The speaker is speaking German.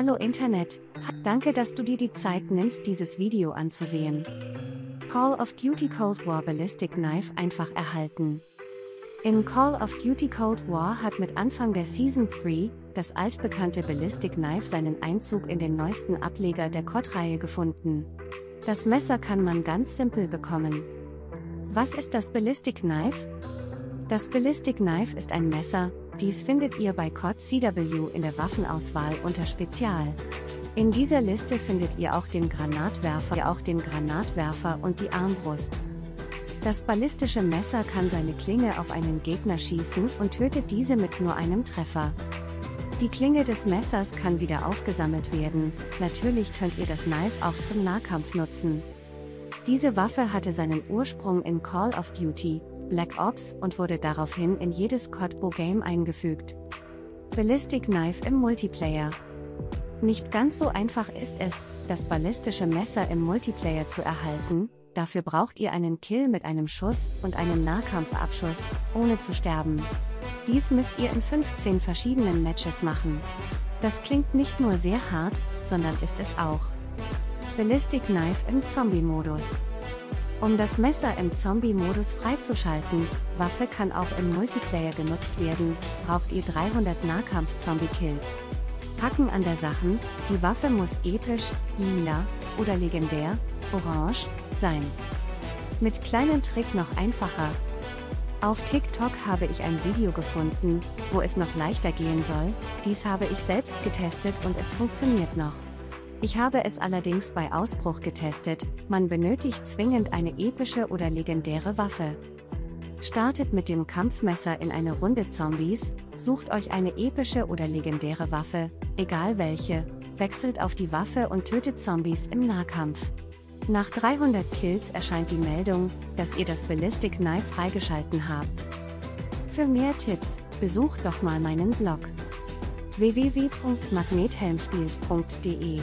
Hallo Internet, danke, dass du dir die Zeit nimmst, dieses Video anzusehen. Call of Duty Cold War Ballistic Knife einfach erhalten. In Call of Duty Cold War hat mit Anfang der Season 3 das altbekannte Ballistic Knife seinen Einzug in den neuesten Ableger der COD-Reihe gefunden. Das Messer kann man ganz simpel bekommen. Was ist das Ballistic Knife? Das Ballistic Knife ist ein Messer, dies findet ihr bei COD CW in der Waffenauswahl unter Spezial. In dieser Liste findet ihr auch den Granatwerfer, auch den Granatwerfer und die Armbrust. Das ballistische Messer kann seine Klinge auf einen Gegner schießen und tötet diese mit nur einem Treffer. Die Klinge des Messers kann wieder aufgesammelt werden, natürlich könnt ihr das Knife auch zum Nahkampf nutzen. Diese Waffe hatte seinen Ursprung in Call of Duty, Black Ops und wurde daraufhin in jedes Codbo-Game eingefügt. Ballistic Knife im Multiplayer. Nicht ganz so einfach ist es, das ballistische Messer im Multiplayer zu erhalten, dafür braucht ihr einen Kill mit einem Schuss und einem Nahkampfabschuss, ohne zu sterben. Dies müsst ihr in 15 verschiedenen Matches machen. Das klingt nicht nur sehr hart, sondern ist es auch. Ballistic Knife im Zombie-Modus. Um das Messer im Zombie-Modus freizuschalten, Waffe kann auch im Multiplayer genutzt werden, braucht ihr 300 Nahkampf-Zombie-Kills. Hacken an der Sachen, die Waffe muss episch, lila oder legendär, orange, sein. Mit kleinem Trick noch einfacher. Auf TikTok habe ich ein Video gefunden, wo es noch leichter gehen soll, dies habe ich selbst getestet und es funktioniert noch. Ich habe es allerdings bei Ausbruch getestet, man benötigt zwingend eine epische oder legendäre Waffe. Startet mit dem Kampfmesser in eine Runde Zombies, sucht euch eine epische oder legendäre Waffe, egal welche, wechselt auf die Waffe und tötet Zombies im Nahkampf. Nach 300 Kills erscheint die Meldung, dass ihr das Ballistic Knife freigeschalten habt. Für mehr Tipps, besucht doch mal meinen Blog www.magnethelmspielt.de